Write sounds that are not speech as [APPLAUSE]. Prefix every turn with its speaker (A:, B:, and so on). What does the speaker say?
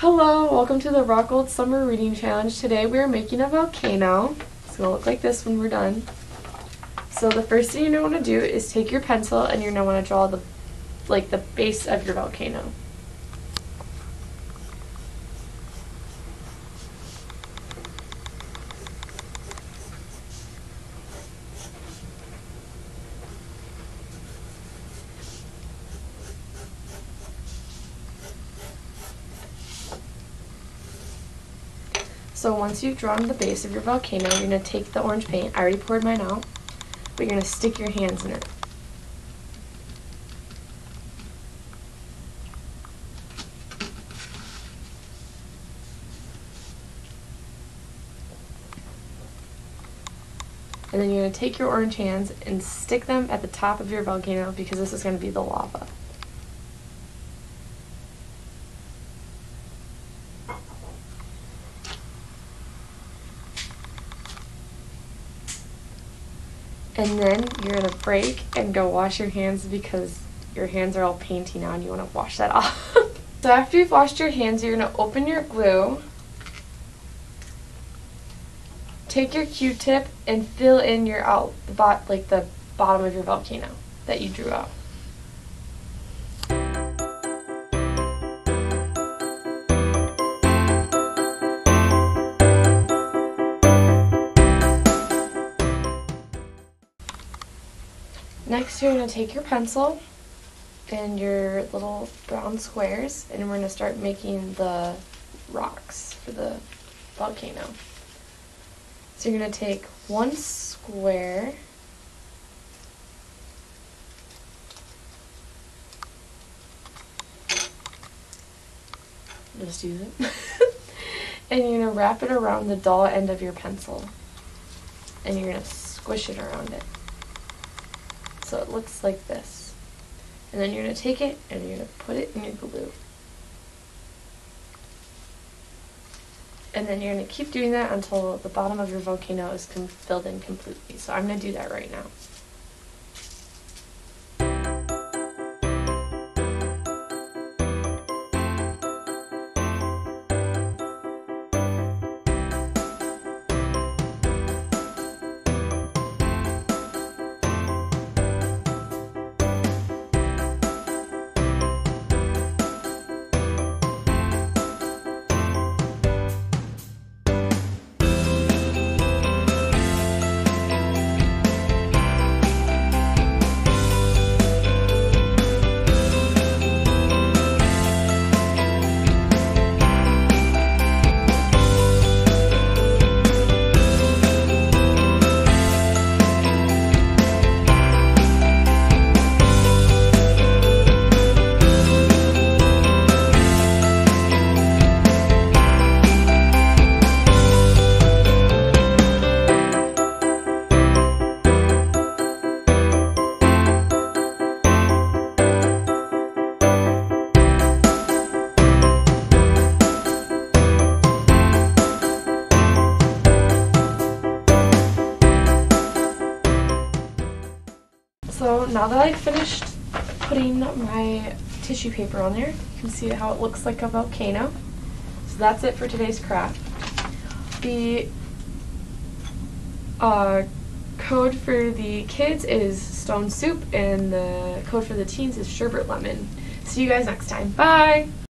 A: Hello, welcome to the Rauchholz Summer Reading Challenge. Today we are making a volcano. It's going to look like this when we're done. So the first thing you're going to want to do is take your pencil and you're going to want to draw the like the base of your volcano. So once you've drawn the base of your volcano, you're going to take the orange paint. I already poured mine out. But you're going to stick your hands in it. And then you're going to take your orange hands and stick them at the top of your volcano because this is going to be the lava. And then you're to break and go wash your hands because your hands are all painty now and you want to wash that [LAUGHS] off. so after you've washed your hands, you're to open your glue. Take your Q-tip and fill in your out the bot like the bottom of your volcano that you drew out. Next, you're going to take your pencil and your little brown squares, and we're going to start making the rocks for the volcano. So you're going to take one square, just use it, [LAUGHS] and you're going to wrap it around the dull end of your pencil, and you're going to squish it around it. So it looks like this. And then you're going to take it and you're going to put it in your glue. And then you're going to keep doing that until the bottom of your volcano is filled in completely. So I'm going to do that right now. So now that I've finished putting my tissue paper on there, you can see how it looks like a volcano. So that's it for today's craft. The uh, code for the kids is stone soup and the code for the teens is sherbet lemon. See you guys next time. Bye!